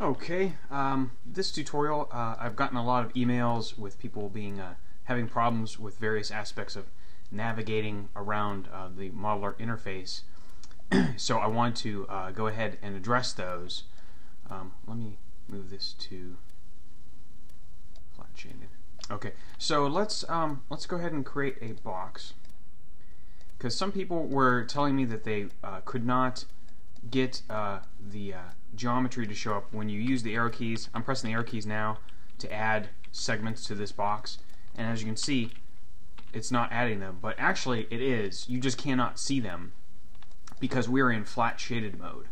Okay, um, this tutorial, uh, I've gotten a lot of emails with people being uh, having problems with various aspects of navigating around uh, the Modeler interface. so I want to uh, go ahead and address those. Um, let me move this to flat shaded. Okay, so let's um, let's go ahead and create a box because some people were telling me that they uh, could not get uh, the uh, geometry to show up. When you use the arrow keys. I'm pressing the arrow keys now to add segments to this box. And as you can see it's not adding them. But actually it is. You just cannot see them because we're in flat shaded mode.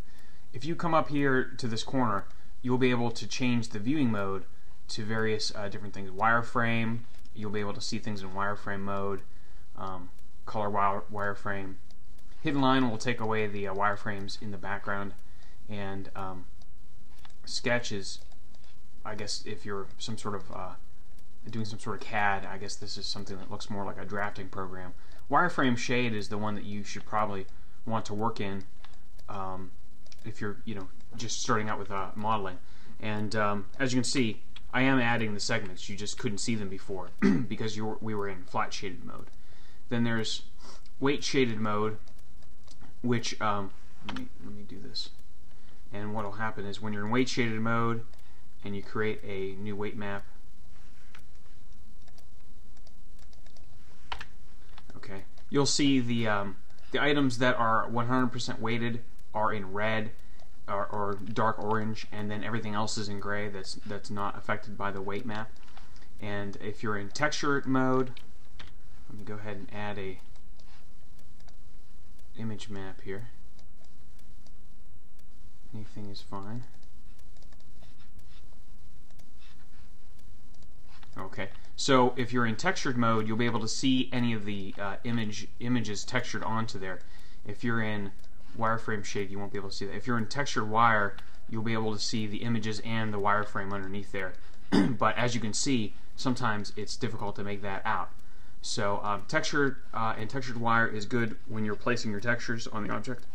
If you come up here to this corner you'll be able to change the viewing mode to various uh, different things. Wireframe you'll be able to see things in wireframe mode. Um, color wire wireframe hidden line will take away the uh, wireframes in the background. And um, sketch is I guess if you're some sort of uh, doing some sort of CAD I guess this is something that looks more like a drafting program. Wireframe shade is the one that you should probably want to work in um, if you're you know just starting out with uh, modeling. And um, as you can see I am adding the segments. You just couldn't see them before because were, we were in flat shaded mode. Then there's weight shaded mode which um, let me, let me do this. And what will happen is when you're in weight shaded mode and you create a new weight map. Okay. You'll see the um, the items that are 100% weighted are in red or, or, dark orange and then everything else is in gray that's that's not affected by the weight map. And if you're in texture mode let me go ahead and add a image map here anything is fine. Okay, so if you're in textured mode, you'll be able to see any of the uh, image images textured onto there. If you're in wireframe shade, you won't be able to see that. If you're in textured wire, you'll be able to see the images and the wireframe underneath there. but as you can see, sometimes it's difficult to make that out. So um, textured uh, and textured wire is good when you're placing your textures on the object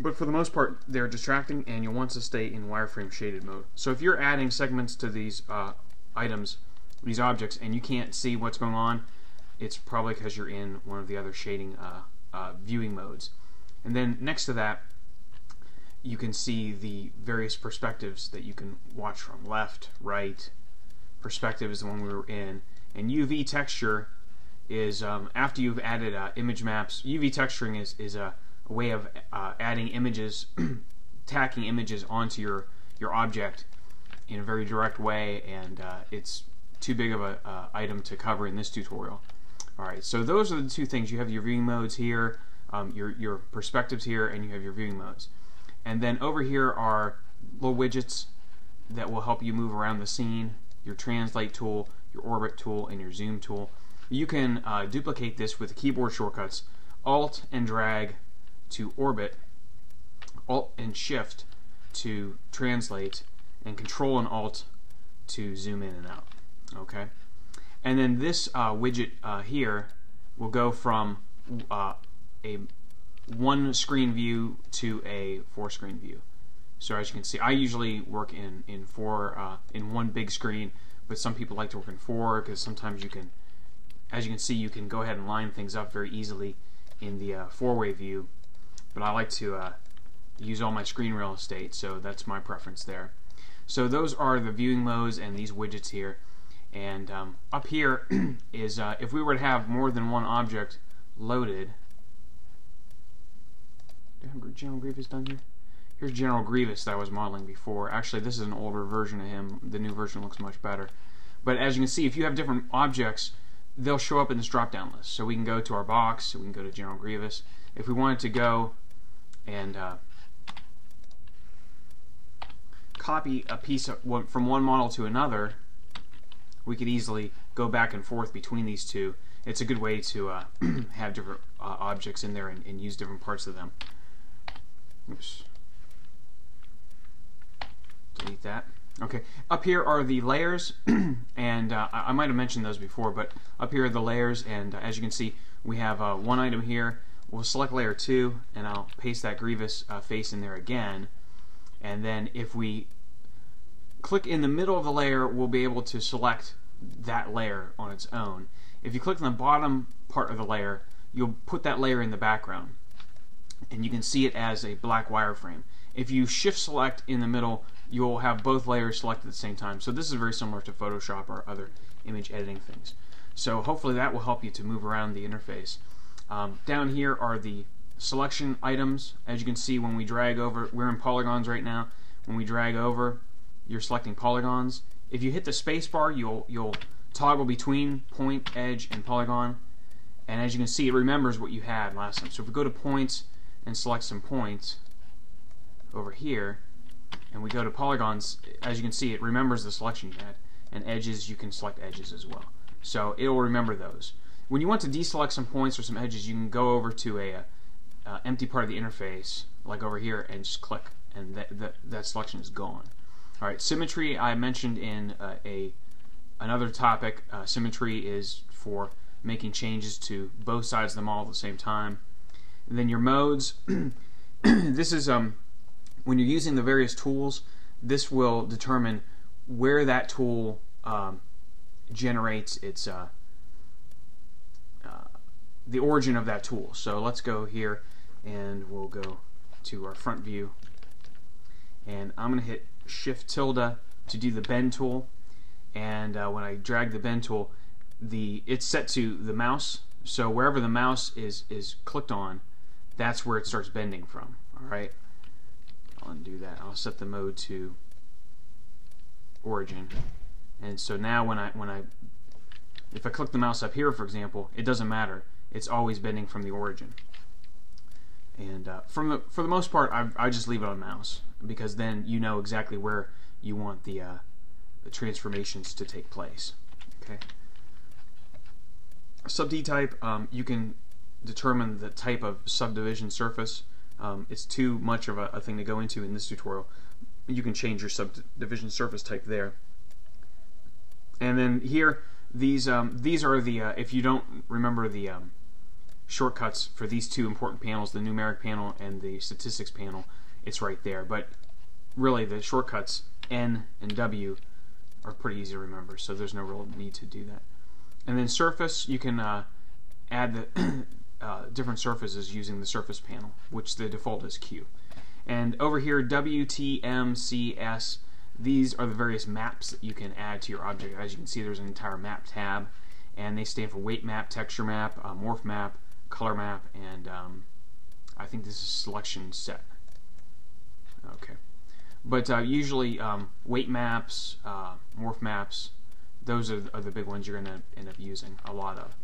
but for the most part, they're distracting, and you'll want to stay in wireframe shaded mode. So if you're adding segments to these uh, items, these objects, and you can't see what's going on, it's probably because you're in one of the other shading uh, uh, viewing modes. And then next to that, you can see the various perspectives that you can watch from left, right. Perspective is the one we were in, and UV texture is um, after you've added uh, image maps. UV texturing is is a a way of uh, adding images, tacking images onto your your object in a very direct way, and uh, it's too big of a uh, item to cover in this tutorial. All right, so those are the two things. You have your viewing modes here, um, your your perspectives here, and you have your viewing modes. And then over here are little widgets that will help you move around the scene. Your translate tool, your orbit tool, and your zoom tool. You can uh, duplicate this with keyboard shortcuts, Alt and drag to orbit, Alt and Shift to translate, and Control and Alt to zoom in and out. Okay, and then this uh, widget uh, here will go from uh, a one screen view to a four screen view. So as you can see, I usually work in in four uh, in one big screen, but some people like to work in four because sometimes you can, as you can see, you can go ahead and line things up very easily in the uh, four-way view but I like to uh, use all my screen real estate, so that's my preference there. So those are the viewing modes and these widgets here. And um, up here is uh, if we were to have more than one object loaded. General Grievous done here? Here's General Grievous that I was modeling before. Actually, this is an older version of him. The new version looks much better. But as you can see, if you have different objects, they'll show up in this drop-down list. So we can go to our box, so we can go to General Grievous. If we wanted to go and uh, copy a piece of, from one model to another, we could easily go back and forth between these two. It's a good way to uh, have different uh, objects in there and, and, use different parts of them. Oops. Delete that. Okay, up here are the layers, and uh, I, might have mentioned those before, but up here are the layers, and uh, as you can see, we have uh, one item here We'll select layer 2 and I'll paste that Grievous uh, face in there again and then if we click in the middle of the layer, we'll be able to select that layer on its own. If you click on the bottom part of the layer, you'll put that layer in the background and you can see it as a black wireframe. If you shift select in the middle, you'll have both layers selected at the same time. So this is very similar to Photoshop or other image editing things. So hopefully that will help you to move around the interface. Um, down here are the selection items. As you can see when we drag over, we're in polygons right now. When we drag over, you're selecting polygons. If you hit the spacebar, you'll you'll toggle between point, edge, and polygon. And as you can see, it remembers what you had last time. So if we go to points and select some points over here, and we go to polygons, as you can see, it remembers the selection you had. And edges, you can select edges as well. So it will remember those. When you want to deselect some points or some edges, you can go over to a, a uh, empty part of the interface, like over here, and just click, and that, that, that selection is gone. All right, symmetry I mentioned in uh, a another topic. Uh, symmetry is for making changes to both sides of the model at the same time. And then your modes. this is um, when you're using the various tools. This will determine where that tool um, generates its uh, uh, the origin of that tool. So let's go here and we'll go to our front view and I'm going to hit shift tilde to do the bend tool and uh, when I drag the bend tool the it's set to the mouse so wherever the mouse is is clicked on that's where it starts bending from alright I'll undo that. I'll set the mode to origin. And so now when I when I if I click the mouse up here for example it doesn't matter. It's always bending from the origin. And uh, from the for the most part I, I just leave it on mouse because then you know exactly where you want the, uh, the transformations to take place. Okay? sub-D type um, you can determine the type of subdivision surface um, it's too much of a, a thing to go into in this tutorial you can change your subdivision surface type there and then here, these um, these are the uh, if you don't remember the um, shortcuts for these two important panels, the numeric panel and the statistics panel, it's right there. But really, the shortcuts N and W are pretty easy to remember, so there's no real need to do that. And then surface, you can uh, add the uh, different surfaces using the surface panel, which the default is Q. And over here, W, T, M, C, S these are the various maps that you can add to your object. As you can see, there's an entire map tab, and they stand for weight map, texture map, uh, morph map, color map, and um, I think this is selection set. Okay. But uh, usually um, weight maps, uh, morph maps, those are, are the big ones you're going to end up using a lot of.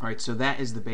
Alright, so that is the base.